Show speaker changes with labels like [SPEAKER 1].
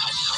[SPEAKER 1] Thank you.